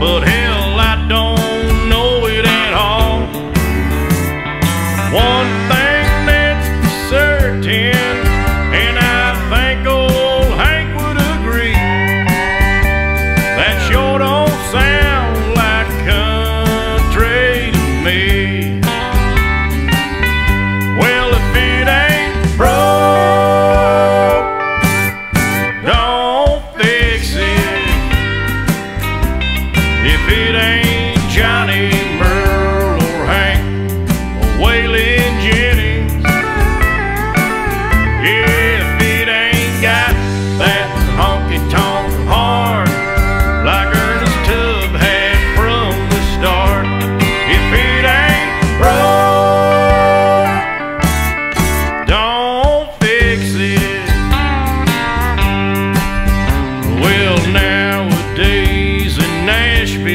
but If it ain't Johnny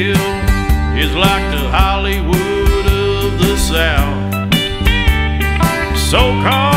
Hill is like the Hollywood of the South. So called.